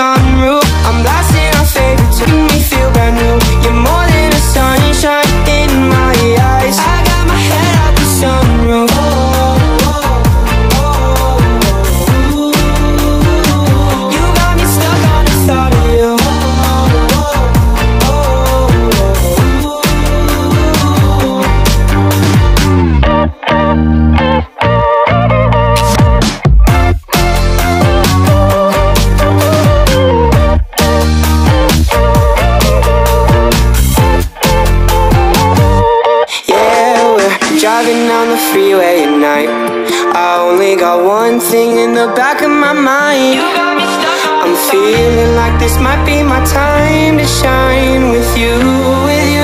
sunroof. I'm blasting driving down the freeway at night. I only got one thing in the back of my mind. I'm feeling like this might be my time to shine with you, with you.